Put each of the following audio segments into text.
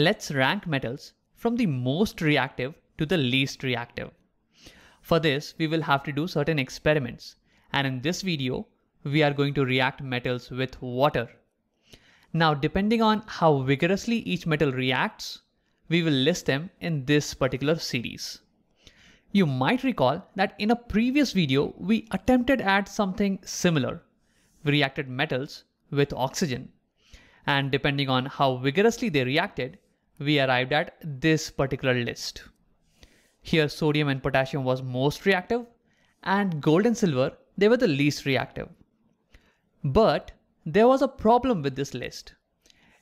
Let's rank metals from the most reactive to the least reactive. For this, we will have to do certain experiments. And in this video, we are going to react metals with water. Now, depending on how vigorously each metal reacts, we will list them in this particular series. You might recall that in a previous video, we attempted at something similar. We reacted metals with oxygen. And depending on how vigorously they reacted, we arrived at this particular list. Here, sodium and potassium was most reactive, and gold and silver, they were the least reactive. But there was a problem with this list.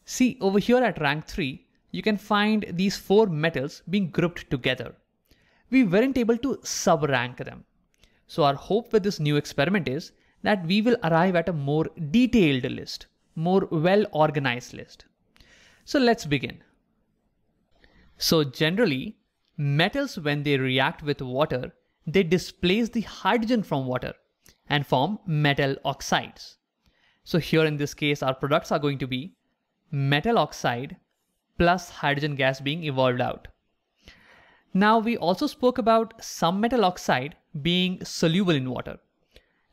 See, over here at rank 3, you can find these four metals being grouped together. We weren't able to sub-rank them. So our hope with this new experiment is that we will arrive at a more detailed list, more well-organized list. So let's begin. So generally, metals when they react with water, they displace the hydrogen from water and form metal oxides. So here in this case, our products are going to be metal oxide plus hydrogen gas being evolved out. Now we also spoke about some metal oxide being soluble in water.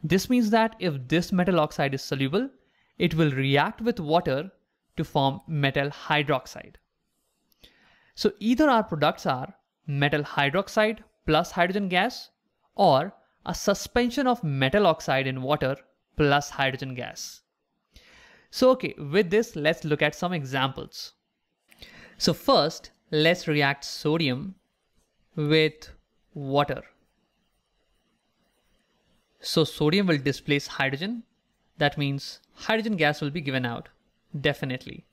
This means that if this metal oxide is soluble, it will react with water to form metal hydroxide. So either our products are metal hydroxide plus hydrogen gas or a suspension of metal oxide in water plus hydrogen gas. So okay, with this, let's look at some examples. So first, let's react sodium with water. So sodium will displace hydrogen. That means hydrogen gas will be given out, definitely.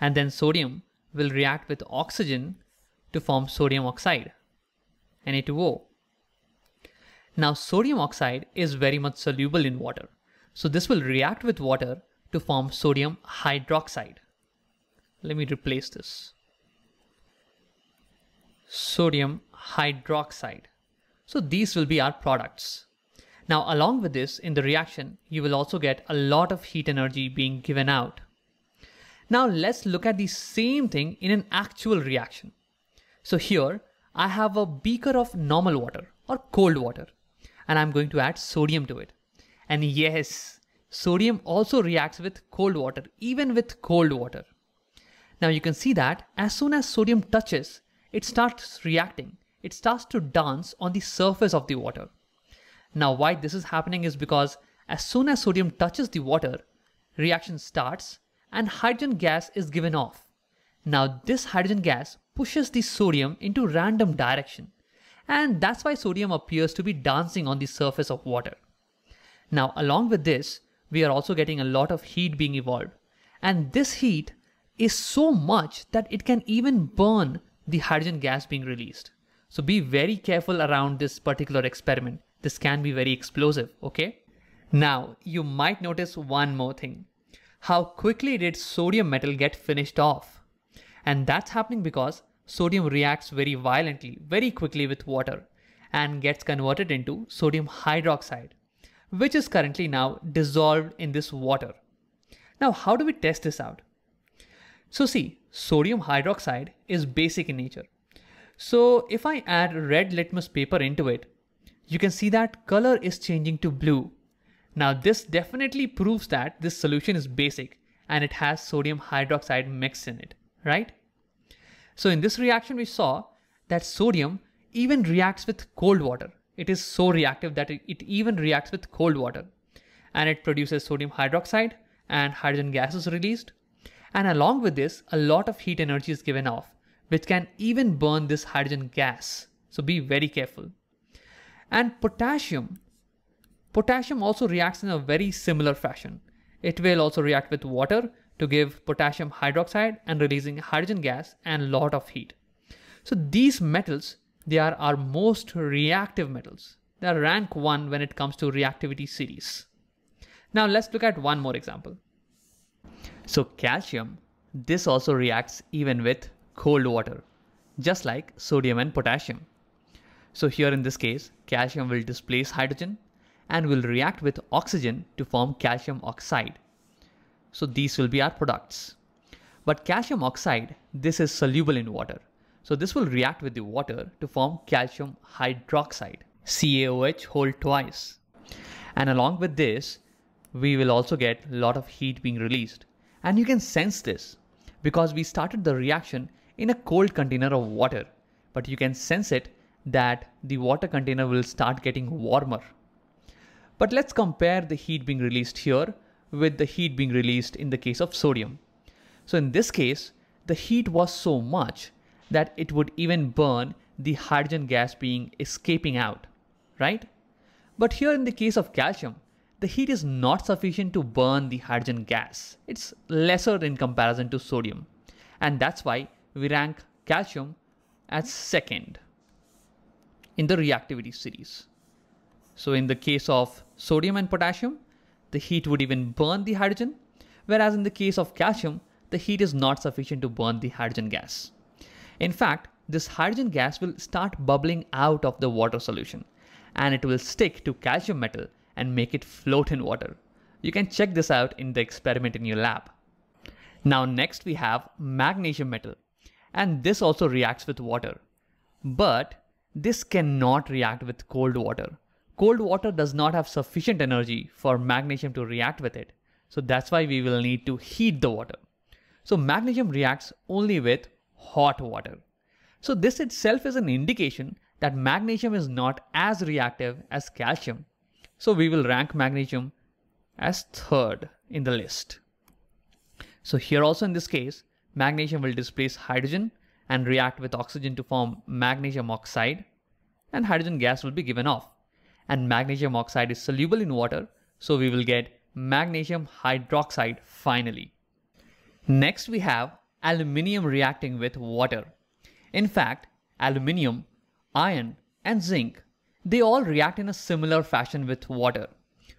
And then sodium will react with oxygen to form sodium oxide, Na2O. Now sodium oxide is very much soluble in water. So this will react with water to form sodium hydroxide. Let me replace this. Sodium hydroxide. So these will be our products. Now along with this in the reaction, you will also get a lot of heat energy being given out. Now let's look at the same thing in an actual reaction. So here I have a beaker of normal water or cold water and I'm going to add sodium to it. And yes, sodium also reacts with cold water, even with cold water. Now you can see that as soon as sodium touches, it starts reacting. It starts to dance on the surface of the water. Now why this is happening is because as soon as sodium touches the water, reaction starts and hydrogen gas is given off. Now this hydrogen gas pushes the sodium into random direction and that's why sodium appears to be dancing on the surface of water. Now along with this, we are also getting a lot of heat being evolved and this heat is so much that it can even burn the hydrogen gas being released. So be very careful around this particular experiment. This can be very explosive, okay? Now, you might notice one more thing. How quickly did sodium metal get finished off? And that's happening because sodium reacts very violently, very quickly with water and gets converted into sodium hydroxide, which is currently now dissolved in this water. Now, how do we test this out? So see, sodium hydroxide is basic in nature. So if I add red litmus paper into it, you can see that color is changing to blue. Now this definitely proves that this solution is basic and it has sodium hydroxide mixed in it, right? So in this reaction, we saw that sodium even reacts with cold water. It is so reactive that it even reacts with cold water and it produces sodium hydroxide and hydrogen gas is released. And along with this, a lot of heat energy is given off, which can even burn this hydrogen gas. So be very careful. And potassium. Potassium also reacts in a very similar fashion. It will also react with water to give potassium hydroxide and releasing hydrogen gas and lot of heat. So these metals, they are our most reactive metals. They are rank one when it comes to reactivity series. Now let's look at one more example. So calcium, this also reacts even with cold water, just like sodium and potassium. So here in this case, calcium will displace hydrogen and will react with oxygen to form calcium oxide. So these will be our products. But calcium oxide, this is soluble in water. So this will react with the water to form calcium hydroxide, CaOH hold twice. And along with this, we will also get a lot of heat being released. And you can sense this because we started the reaction in a cold container of water, but you can sense it that the water container will start getting warmer. But let's compare the heat being released here with the heat being released in the case of sodium. So in this case, the heat was so much that it would even burn the hydrogen gas being escaping out, right? But here in the case of calcium, the heat is not sufficient to burn the hydrogen gas. It's lesser in comparison to sodium. And that's why we rank calcium as second in the reactivity series. So in the case of sodium and potassium, the heat would even burn the hydrogen, whereas in the case of calcium, the heat is not sufficient to burn the hydrogen gas. In fact, this hydrogen gas will start bubbling out of the water solution and it will stick to calcium metal and make it float in water. You can check this out in the experiment in your lab. Now next we have magnesium metal and this also reacts with water. But this cannot react with cold water. Cold water does not have sufficient energy for magnesium to react with it. So that's why we will need to heat the water. So magnesium reacts only with hot water. So this itself is an indication that magnesium is not as reactive as calcium. So we will rank magnesium as third in the list. So here also in this case, magnesium will displace hydrogen and react with oxygen to form magnesium oxide and hydrogen gas will be given off. And magnesium oxide is soluble in water, so we will get magnesium hydroxide finally. Next we have aluminium reacting with water. In fact, aluminium, iron and zinc, they all react in a similar fashion with water,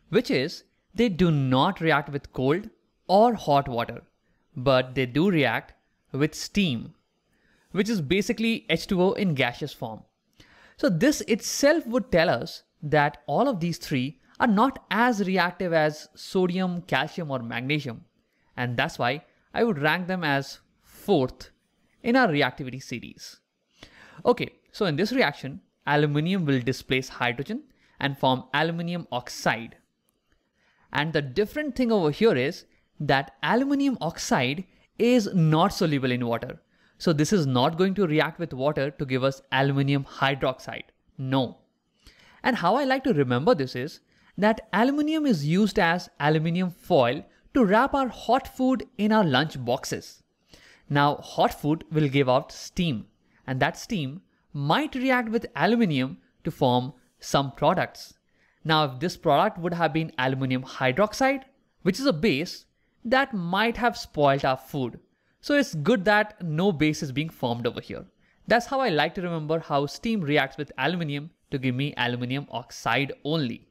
which is they do not react with cold or hot water, but they do react with steam, which is basically H2O in gaseous form. So this itself would tell us that all of these three are not as reactive as sodium, calcium or magnesium. And that's why I would rank them as fourth in our reactivity series. Okay, so in this reaction, aluminium will displace hydrogen and form aluminium oxide. And the different thing over here is that aluminium oxide is not soluble in water. So this is not going to react with water to give us aluminium hydroxide. No. And how I like to remember this is that aluminium is used as aluminium foil to wrap our hot food in our lunch boxes. Now hot food will give out steam and that steam might react with aluminium to form some products. Now if this product would have been aluminium hydroxide, which is a base, that might have spoiled our food. So it's good that no base is being formed over here. That's how I like to remember how steam reacts with aluminium to give me aluminium oxide only.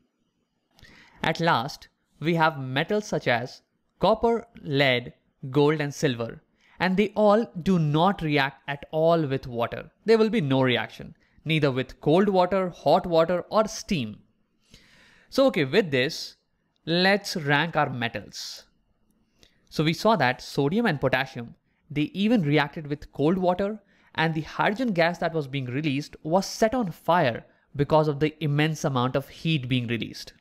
At last, we have metals such as copper, lead, gold and silver. And they all do not react at all with water. There will be no reaction, neither with cold water, hot water or steam. So okay, with this, let's rank our metals. So we saw that sodium and potassium they even reacted with cold water and the hydrogen gas that was being released was set on fire because of the immense amount of heat being released.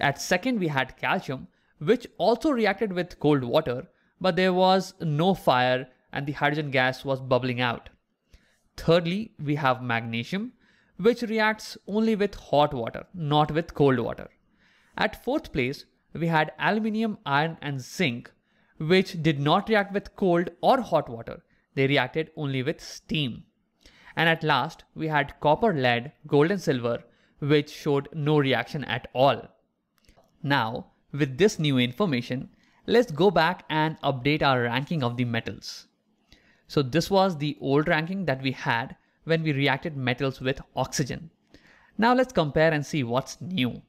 At second, we had calcium, which also reacted with cold water, but there was no fire and the hydrogen gas was bubbling out. Thirdly, we have magnesium, which reacts only with hot water, not with cold water. At fourth place, we had aluminium, iron, and zinc, which did not react with cold or hot water. They reacted only with steam. And at last, we had copper, lead, gold and silver, which showed no reaction at all. Now, with this new information, let's go back and update our ranking of the metals. So this was the old ranking that we had when we reacted metals with oxygen. Now let's compare and see what's new.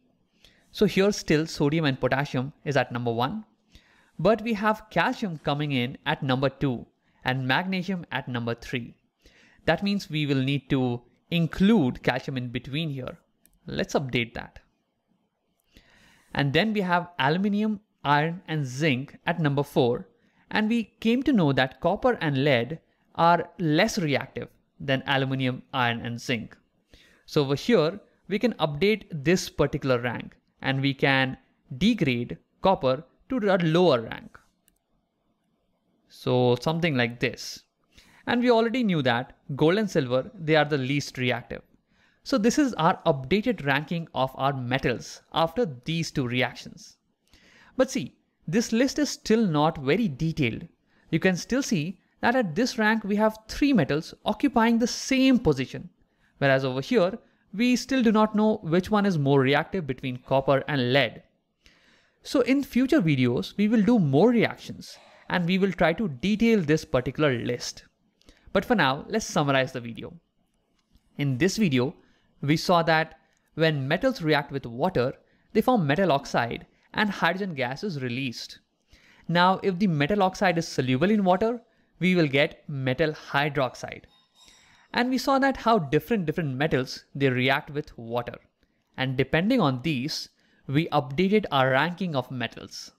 So here still sodium and potassium is at number one, but we have calcium coming in at number 2 and magnesium at number 3. That means we will need to include calcium in between here. Let's update that. And then we have aluminium, iron and zinc at number 4 and we came to know that copper and lead are less reactive than aluminium, iron, and zinc. So over here, we can update this particular rank and we can degrade copper to a lower rank. So something like this. And we already knew that gold and silver, they are the least reactive. So this is our updated ranking of our metals after these two reactions. But see, this list is still not very detailed. You can still see that at this rank we have three metals occupying the same position. Whereas over here, we still do not know which one is more reactive between copper and lead. So in future videos, we will do more reactions and we will try to detail this particular list. But for now, let's summarize the video. In this video, we saw that when metals react with water, they form metal oxide and hydrogen gas is released. Now, if the metal oxide is soluble in water, we will get metal hydroxide. And we saw that how different different metals, they react with water. And depending on these, we updated our ranking of metals.